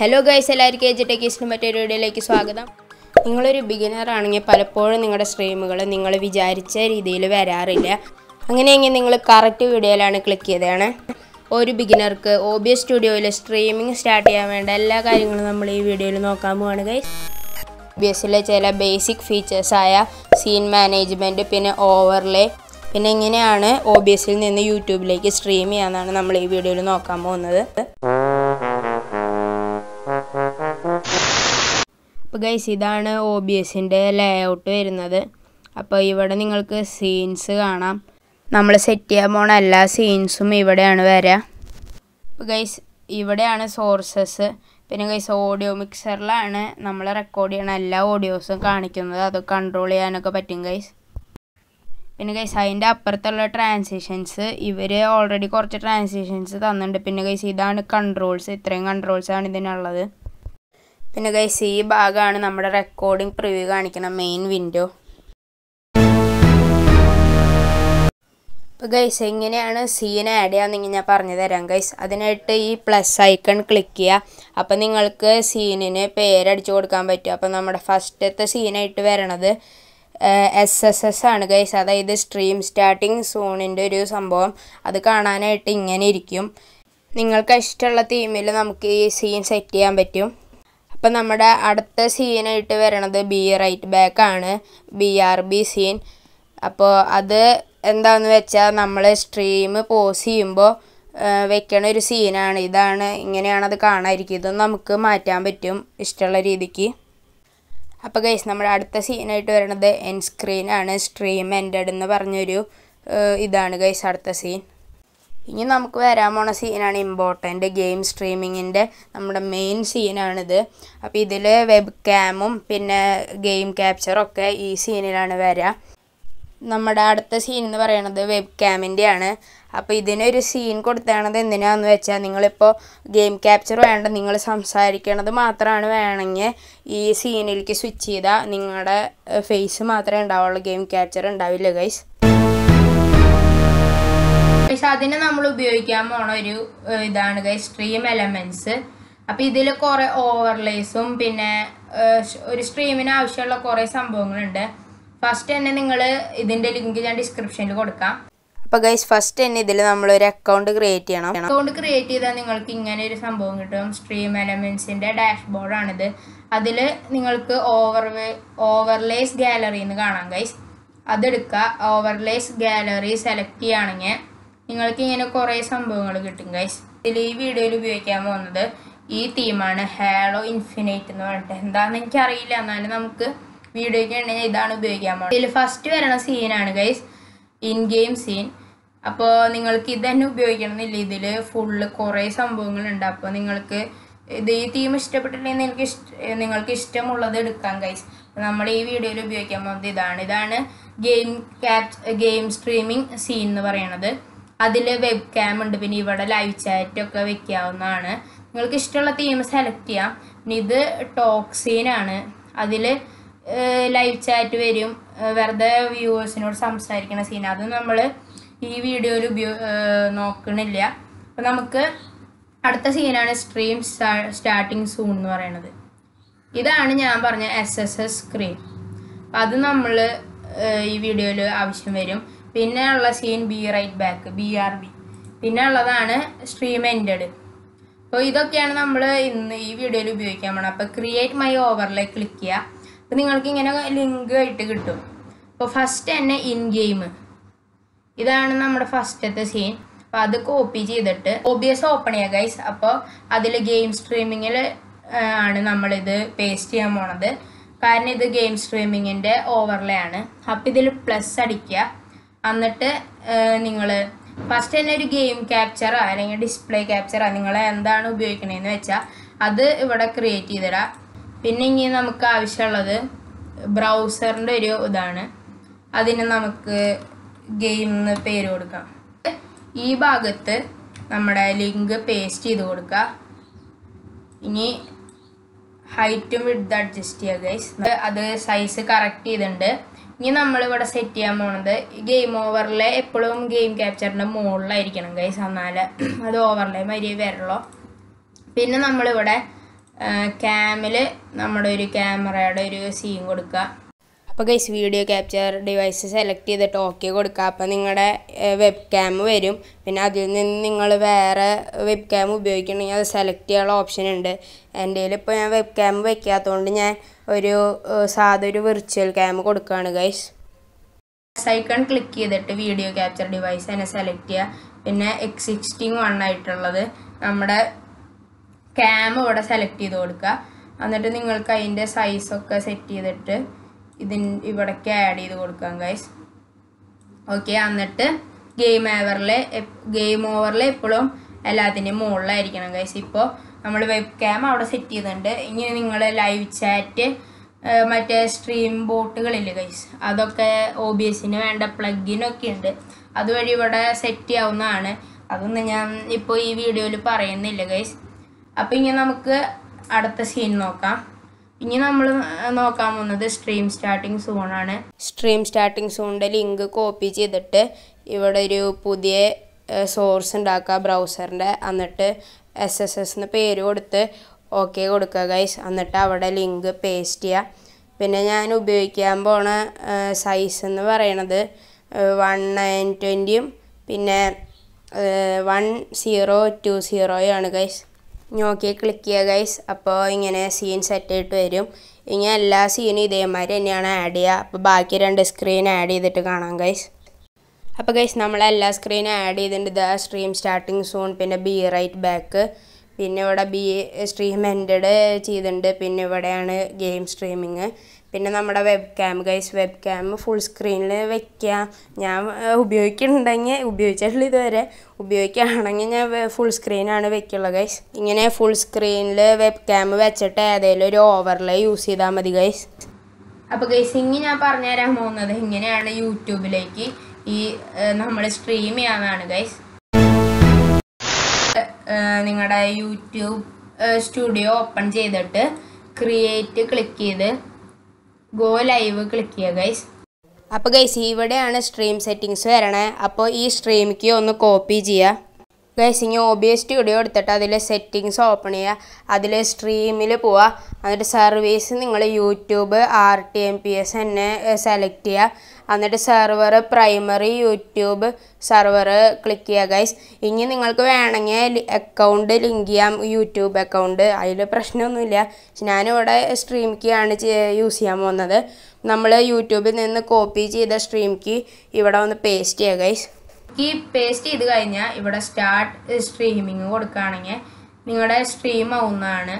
Hello guys എല്ലാവർക്കും എജ് ടെക്കീസിന് മറ്റൊരു വീഡിയോയിലേക്ക് സ്വാഗതം. നിങ്ങളൊരു ബിഗിനർ ആണെങ്കിൽ പലപ്പോഴും നിങ്ങളുടെ സ്ട്രീമുകൾ നിങ്ങൾ വിചാരിച്ച രീതിയിൽ വരാറില്ല. അങ്ങനെയെങ്കിൽ നിങ്ങൾ കറക്റ്റ് വീഡിയോയിലാണ് ക്ലിക്ക് ചെയ്തതാണ് ഒരു ബിഗിനർക്ക് ഒ ബി എസ് സ്റ്റുഡിയോയിൽ സ്ട്രീമിംഗ് സ്റ്റാർട്ട് ചെയ്യാൻ വേണ്ട എല്ലാ കാര്യങ്ങളും നമ്മൾ ഈ വീഡിയോയിൽ നോക്കാൻ പോവാണ് ഗൈസ് ബി എസിലെ ചില ബേസിക് ഫീച്ചേഴ്സായ സീൻ മാനേജ്മെന്റ് പിന്നെ ഓവർലേ പിന്നെ എങ്ങനെയാണ് ഒ ബി എസിൽ നിന്ന് യൂട്യൂബിലേക്ക് സ്ട്രീം ചെയ്യാമെന്നാണ് നമ്മൾ ഈ വീഡിയോയിൽ നോക്കാൻ പോകുന്നത്. അപ്പോൾ ഗൈസ് ഇതാണ് ഒ ബി എസിന്റെ ലേഔട്ട് വരുന്നത്. അപ്പോൾ ഇവിടെ നിങ്ങൾക്ക് സീൻസ് കാണാം. നമ്മൾ സെറ്റ് ചെയ്യാൻ പോണ എല്ലാ സീൻസും ഇവിടെയാണ് വരിക അപ്പോൾ ഗൈസ് ഇവിടെയാണ് സോഴ്സസ് പിന്നെ ഗൈസ് ഓഡിയോ മിക്സറിലാണ് നമ്മൾ റെക്കോർഡ് ചെയ്യണ എല്ലാ ഓഡിയോസും കാണിക്കുന്നത്. അത് കൺട്രോൾ ചെയ്യാനൊക്കെ പറ്റും ഗൈസ് പിന്നെ ഗൈസ് അതിന്റെ അപ്പുറത്തുള്ള ട്രാൻസിഷൻസ് ഇവർ ഓൾറെഡി കുറച്ച് ട്രാൻസിഷൻസ് തന്നിട്ടുണ്ട്. പിന്നെ ഗൈസ് ഇതാണ് കൺട്രോൾസ് ഇത്രയും കൺട്രോൾസ് ആണ് ഇതിനുള്ളത്. പിന്നെ ഗൈസ് ഈ ഭാഗമാണ് നമ്മുടെ റെക്കോർഡിംഗ് പ്രിവ്യൂ കാണിക്കുന്ന മെയിൻ വിൻഡോ ഇപ്പോൾ ഗൈസ് എങ്ങനെയാണ് സീൻ ആഡ് ചെയ്യാമെന്നെങ്കിൽ ഞാൻ പറഞ്ഞു തരാം. ഗൈസ് അതിനായിട്ട് ഈ പ്ലസ് ഐക്കൺ ക്ലിക്ക് ചെയ്യുക അപ്പോൾ നിങ്ങൾക്ക് സീനിന് പേരടിച്ചു കൊടുക്കാൻ പറ്റും. അപ്പോൾ നമ്മുടെ ഫസ്റ്റത്തെ സീനായിട്ട് വരണത് എസ് എസ് എസ് ആണ് ഗൈസ് അതായത് സ്ട്രീം സ്റ്റാർട്ടിങ് സോണിന്റെ ഒരു സംഭവം. അത് കാണാനായിട്ട് ഇങ്ങനെ ഇരിക്കും. നിങ്ങൾക്ക് ഇഷ്ടമുള്ള തീമിൽ നമുക്ക് ഈ സീൻ സെറ്റ് ചെയ്യാൻ പറ്റും. അപ്പം നമ്മുടെ അടുത്ത സീനായിട്ട് വരണത് ബി റൈറ്റ് ബാക്ക് ആണ്. ബി ആർ ബി സീൻ അപ്പോൾ അത് എന്താണെന്ന് വെച്ചാൽ നമ്മൾ സ്ട്രീം പോസ് ചെയ്യുമ്പോൾ വെക്കണ ഒരു സീനാണ് ഇതാണ് ഇങ്ങനെയാണ് അത് കാണാതിരിക്കും ഇതൊന്നും നമുക്ക് മാറ്റാൻ പറ്റും ഇഷ്ടമുള്ള രീതിക്ക്. അപ്പോൾ ഗൈസ് നമ്മുടെ അടുത്ത സീനായിട്ട് വരണത് എൻ സ്ക്രീനാണ് സ്ട്രീം എൻഡഡ് എന്ന് പറഞ്ഞൊരു ഇതാണ് ഗൈസ് അടുത്ത സീൻ ഇനി നമുക്ക് വരാൻ പോണ സീനാണ് ഇമ്പോർട്ടന്റ് ഗെയിം സ്ട്രീമിങ്ങിന്റെ നമ്മുടെ മെയിൻ സീനാണിത് അപ്പോൾ ഇതിൽ വെബ് ക്യാമും പിന്നെ ഗെയിം ക്യാപ്ചറൊക്കെ ഈ സീനിലാണ് വരിക നമ്മുടെ അടുത്ത സീൻ എന്ന് പറയുന്നത് വെബ് ക്യാമിന്റെ ആണ്. അപ്പോൾ ഇതിനൊരു സീൻ കൊടുത്താണത് എന്തിനാന്ന് വെച്ചാൽ നിങ്ങളിപ്പോൾ ഗെയിം ക്യാപ്ചർ വേണ്ട നിങ്ങൾ സംസാരിക്കണത് മാത്രമാണ് വേണമെങ്കിൽ ഈ സീനിലേക്ക് സ്വിച്ച് ചെയ്താൽ നിങ്ങളുടെ ഫേസ് മാത്രമേ ഉണ്ടാവുള്ളൂ ഗെയിം ക്യാപ്ചർ ഉണ്ടാവില്ല ഗൈസ് പക്ഷെ അതിന് നമ്മൾ ഉപയോഗിക്കാൻ പോണ ഒരു ഇതാണ് ഗൈസ് സ്ട്രീം എലമെന്റ്സ് അപ്പൊ ഇതിൽ കുറേ ഓവർലേസും പിന്നെ ഒരു സ്ട്രീമിന് ആവശ്യമുള്ള കുറേ സംഭവങ്ങളുണ്ട്. ഫസ്റ്റ് തന്നെ നിങ്ങൾ ഇതിന്റെ ലിങ്ക് ഞാൻ ഡിസ്ക്രിപ്ഷനിൽ കൊടുക്കാം. അപ്പോൾ ഗൈസ് ഫസ്റ്റ് തന്നെ ഇതിൽ നമ്മൾ ഒരു അക്കൗണ്ട് ക്രിയേറ്റ് ചെയ്യണം. അക്കൗണ്ട് ക്രിയേറ്റ് ചെയ്താൽ നിങ്ങൾക്ക് ഇങ്ങനെ ഒരു സംഭവം കിട്ടും. സ്ട്രീം എലമെൻസിന്റെ ഡാഷ്ബോർഡാണിത് അതിൽ നിങ്ങൾക്ക് ഓവർ ഓവർലേസ് ഗാലറി എന്ന് കാണാം ഗൈസ് അതെടുക്കുക. ഓവർലേസ് ഗാലറി സെലക്ട് ചെയ്യുകയാണെങ്കിൽ നിങ്ങൾക്ക് ഇങ്ങനെ കുറേ സംഭവങ്ങൾ കിട്ടും ഗൈസ് ഇതിൽ ഈ വീഡിയോയിൽ ഉപയോഗിക്കാൻ പോകുന്നത് ഈ തീമാണ് ഹാലോ ഇൻഫിനൈറ്റ് എന്ന് പറഞ്ഞിട്ട്. എന്താണെന്ന് എനിക്കറിയില്ല എന്നാലും നമുക്ക് വീഡിയോയ്ക്ക് വേണ്ടി ഇതാണ് ഉപയോഗിക്കാൻ പോകുന്നത്. ഇതിൽ ഫസ്റ്റ് വരണ സീനാണ് ഗൈസ് ഇൻ ഗെയിം സീൻ അപ്പോൾ നിങ്ങൾക്ക് ഇത് തന്നെ ഉപയോഗിക്കണമെന്നില്ല. ഇതിൽ ഫുള്ള് കുറേ സംഭവങ്ങളുണ്ട്. അപ്പോൾ നിങ്ങൾക്ക് ഇത് ഈ തീം ഇഷ്ടപ്പെട്ടില്ലെങ്കിൽ നിങ്ങൾക്ക് ഇഷ്ട നിങ്ങൾക്ക് ഇഷ്ടമുള്ളത് എടുക്കാം ഗൈസ് നമ്മൾ ഈ വീഡിയോയിൽ ഉപയോഗിക്കാൻ പോകുന്നത് ഇതാണ്. ഇതാണ് game cap game streaming scene എന്ന് പറയുന്നത്. അതിൽ വെബ് ക്യാം ഉണ്ട്. പിന്നെ ഇവിടെ ലൈവ് ചാറ്റൊക്കെ വെക്കാവുന്നതാണ്. നിങ്ങൾക്ക് ഇഷ്ടമുള്ള തീം സെലക്ട് ചെയ്യാം. പിന്നെ ഇത് ടോക്സീനാണ് അതിൽ ലൈവ് ചാറ്റ് വരും. വെറുതെ വ്യൂവേഴ്സിനോട് സംസാരിക്കുന്ന സീൻ അത് നമ്മൾ ഈ വീഡിയോയിൽ ഉപയോ നോക്കണില്ല. അപ്പം നമുക്ക് അടുത്ത സീനാണ് സ്ട്രീം സ്റ്റാർട്ടിങ് സൂൺ എന്ന് പറയുന്നത് ഇതാണ് ഞാൻ പറഞ്ഞ എസ് എസ് എസ് സ്ക്രീൻ അത് നമ്മൾ ഈ വീഡിയോയിൽ ആവശ്യം വരും. പിന്നെ ഉള്ള scene be right back B R B പിന്നെ ഉള്ളതാണ് സ്ട്രീം എൻഡഡ് അപ്പോൾ ഇതൊക്കെയാണ് നമ്മൾ ഇന്ന് ഈ വീഡിയോയിൽ ഉപയോഗിക്കാൻ പോകണം അപ്പോൾ ക്രിയേറ്റ് മൈ ഓവറിലെ ക്ലിക്ക് ചെയ്യുക അപ്പോൾ നിങ്ങൾക്ക് ഇങ്ങനെ ലിങ്ക് ആയിട്ട് കിട്ടും. അപ്പോൾ ഫസ്റ്റ് തന്നെ ഇൻ ഗെയിം ഇതാണ് നമ്മുടെ ഫസ്റ്റത്തെ സീൻ അപ്പോൾ അത് കോപ്പി ചെയ്തിട്ട് ഒബിയസ് ഓപ്പൺ ചെയ്യുക ഗൈസ് അപ്പോൾ അതിൽ ഗെയിം സ്ട്രീമിങ്ങിൽ ആണ് നമ്മളിത് പേസ്റ്റ് ചെയ്യാൻ പോണത്. കാരണം ഇത് ഗെയിം സ്ട്രീമിങ്ങിന്റെ ഓവർലേ ആണ്. അപ്പോൾ ഇതിൽ പ്ലസ് അടിക്കുക. എന്നിട്ട് നിങ്ങൾ ഫസ്റ്റ് തന്നെ ഒരു ഗെയിം ക്യാപ്ചറോ അല്ലെങ്കിൽ ഡിസ്പ്ലേ ക്യാപ്ചറോ നിങ്ങൾ എന്താണ് ഉപയോഗിക്കണതെന്ന് വെച്ചാൽ അത് ഇവിടെ ക്രിയേറ്റ് ചെയ്തിടാം. പിന്നെ ഇനി നമുക്ക് ആവശ്യമുള്ളത് ബ്രൗസറിന്റെ ഒരു ഇതാണ്. അതിന് നമുക്ക് ഗെയിം എന്ന് പേര് കൊടുക്കാം. ഈ ഭാഗത്ത് നമ്മുടെ ലിങ്ക് പേസ്റ്റ് ചെയ്ത് കൊടുക്കുക. ഇനി ഹൈറ്റും വിഡ്ത് അഡ്ജസ്റ്റ് ചെയ്യുക ഗൈസ് അത് സൈസ് കറക്റ്റ് ചെയ്തിട്ടുണ്ട്. ഇനി നമ്മളിവിടെ സെറ്റ് ചെയ്യാൻ പോണത് ഗെയിം ഓവറിലെ എപ്പോഴും ഗെയിം ക്യാപ്ചറിന്റെ മുകളിലായിരിക്കണം ഗൈസ് എന്നാൽ അത് ഓവർലേ മര്യാദ വരുള്ളൂ. പിന്നെ നമ്മളിവിടെ ക്യാമിൽ നമ്മുടെ ഒരു ക്യാമറയുടെ ഒരു സീൻ കൊടുക്കുക അപ്പോൾ guys video capture device select ചെയ്തിട്ട് ഓക്കെ കൊടുക്കുക അപ്പോൾ നിങ്ങളുടെ വെബ് ക്യാം വരും. പിന്നെ അതിൽ നിന്ന് നിങ്ങൾ വേറെ വെബ് ക്യാം ഉപയോഗിക്കണമെങ്കിൽ അത് സെലക്ട് ചെയ്യാനുള്ള ഓപ്ഷൻ ഉണ്ട്. എന്റെ ഇപ്പോൾ ഞാൻ വെബ് ക്യാം വയ്ക്കാത്തതുകൊണ്ട് ഞാൻ ഒരു സാധാ ഒരു വിർച്വൽ ക്യാം കൊടുക്കുകയാണ് ഗൈസ് ഐക്കൺ ക്ലിക്ക് ചെയ്തിട്ട് വീഡിയോ ക്യാപ്ചർ ഡിവൈസ് തന്നെ സെലക്ട് ചെയ്യുക പിന്നെ എക്സിസ്റ്റിംഗ് വൺ ആയിട്ടുള്ളത് നമ്മുടെ ക്യാം ഇവിടെ സെലക്ട് ചെയ്ത് കൊടുക്കുക എന്നിട്ട് നിങ്ങൾക്ക് അതിന്റെ സൈസൊക്കെ സെറ്റ് ചെയ്തിട്ട് ഇതിൻ ഇവിടേക്ക് ആഡ് ചെയ്ത് കൊടുക്കാം ഗൈസ് ഓക്കെ എന്നിട്ട് ഗെയിം ഓവറിൽ ഗെയിം ഓവറിൽ എപ്പോഴും എല്ലാത്തിന്റെയും മുകളിലായിരിക്കണം ഗൈസ് ഇപ്പോൾ നമ്മൾ വെബ് ക്യാം അവിടെ സെറ്റ് ചെയ്യുന്നുണ്ട് ഇനി നിങ്ങൾ ലൈവ് ചാറ്റ് മറ്റേ സ്ട്രീം ബോട്ടുകളില്ലേ ഗൈസ് അതൊക്കെ ഒ ബി എസിന് വേണ്ട പ്ലഗിനൊക്കെ ഉണ്ട്. അതുവഴി ഇവിടെ സെറ്റ് ചെയ്യാവുന്നതാണ്. അതൊന്നും ഞാൻ ഇപ്പോൾ ഈ വീഡിയോയിൽ പറയുന്നില്ല ഗൈസ് അപ്പോൾ ഇനി നമുക്ക് അടുത്ത സീൻ നോക്കാം. ഇനി നമ്മൾ നോക്കാൻ പോകുന്നത് സ്ട്രീം സ്റ്റാർട്ടിംഗ് സോണാണ് സ്ട്രീം സ്റ്റാർട്ടിംഗ് സോണിന്റെ ലിങ്ക് കോപ്പി ചെയ്തിട്ട് ഇവിടെ ഒരു പുതിയ സോഴ്സ് ഉണ്ടാക്കുക ബ്രൗസറിന്റെ എന്നിട്ട് എസ് എസ് എസ് എന്ന് പേര് കൊടുത്ത് ഓക്കെ കൊടുക്കുക ഗൈസ് എന്നിട്ട് അവിടെ ലിങ്ക് പേസ്റ്റ് ചെയ്യുക. പിന്നെ ഞാൻ ഉപയോഗിക്കാൻ പോണ സൈസ് എന്ന് പറയണത് വൺ നയൻ ട്വന്റിയും പിന്നെ വൺ സീറോ ടു സീറോയും ആണ് ഗൈസ് നോക്കി ക്ലിക്ക് ചെയ്യുക ഗൈസ് അപ്പോൾ ഇങ്ങനെ സീൻ സെറ്റ് ആയിട്ട് വരും. ഇനി എല്ലാ സീനും ഇതേമാതിരി തന്നെയാണ് ആഡ് ചെയ്യുക. അപ്പോൾ ബാക്കി രണ്ട് സ്ക്രീൻ ആഡ് ചെയ്തിട്ട് കാണാം ഗൈസ് അപ്പോൾ ഗൈസ് നമ്മൾ എല്ലാ സ്ക്രീനും ആഡ് ചെയ്തിട്ടുണ്ട്. ഇതാ സ്ട്രീം സ്റ്റാർട്ടിങ് സൂൺ പിന്നെ ബി റൈറ്റ് ബാക്ക് പിന്നെ ഇവിടെ ബി സ്ട്രീം എൻഡഡ് ചെയ്തിട്ടുണ്ട്. പിന്നെ ഇവിടെയാണ് ഗെയിം സ്ട്രീമിങ് പിന്നെ നമ്മുടെ web cam guys web cam full സ്ക്രീനിൽ വെക്കുക ഞാൻ ഉപയോഗിക്കുന്നുണ്ടെങ്കിൽ ഉപയോഗിച്ചിട്ടുള്ള ഇതുവരെ. ഉപയോഗിക്കുകയാണെങ്കിൽ ഞാൻ ഫുൾ സ്ക്രീനാണ് വെക്കുള്ളത് ഗൈസ് ഇങ്ങനെ ഫുൾ സ്ക്രീനിൽ വെബ് ക്യാം വെച്ചിട്ട് ഏതെങ്കിലും ഒരു ഓവർലേ യൂസ് ചെയ്താൽ മതി ഗൈസ് അപ്പോൾ ഗൈസ് ഇനി ഞാൻ പറഞ്ഞുതരാൻ പോകുന്നത് ഇങ്ങനെയാണ് യൂട്യൂബിലേക്ക് ഈ നമ്മൾ സ്ട്രീം ചെയ്യാനാണ് ഗൈസ് നിങ്ങളുടെ യൂട്യൂബ് സ്റ്റുഡിയോ ഓപ്പൺ ചെയ്തിട്ട് ക്രിയേറ്റ് ക്ലിക്ക് ചെയ്ത് ഗോ ലൈവ് ക്ലിക്ക് ചെയ്യുക ഗൈസ് അപ്പോൾ ഗൈസ് ഇവിടെയാണ് സ്ട്രീം സെറ്റിങ്സ് വരണേ. അപ്പോൾ ഈ സ്ട്രീമിക്ക് ഒന്ന് കോപ്പി ചെയ്യുക ഗൈസ് ഇനി ഒ ബി എസ് സ്റ്റുഡിയോ എടുത്തിട്ട് അതിൽ സെറ്റിങ്സ് ഓപ്പൺ ചെയ്യുക. അതിൽ സ്ട്രീമിൽ പോവുക. എന്നിട്ട് സർവീസ് നിങ്ങൾ YouTube R T M P S തന്നെ സെലക്ട് ചെയ്യുക. എന്നിട്ട് server primary YouTube server click ചെയ്യുക ഗൈസ് ഇനി നിങ്ങൾക്ക് വേണമെങ്കിൽ അക്കൗണ്ട് ലിങ്ക് ചെയ്യാം യൂട്യൂബ് അക്കൗണ്ട് അതിൽ പ്രശ്നമൊന്നുമില്ല. ഞാനിവിടെ സ്ട്രീം കീ ആണ് യൂസ് ചെയ്യാൻ പോകുന്നത്. നമ്മൾ യൂട്യൂബിൽ നിന്ന് കോപ്പി ചെയ്ത സ്ട്രീം കീ ഇവിടെ ഒന്ന് പേസ്റ്റ് ചെയ്യുക ഗൈസ് ഈ പേസ്റ്റ് ചെയ്ത് കഴിഞ്ഞാൽ ഇവിടെ സ്റ്റാർട്ട് സ്ട്രീമിങ് കൊടുക്കുകയാണെങ്കിൽ നിങ്ങളുടെ സ്ട്രീം ആവുന്നതാണ്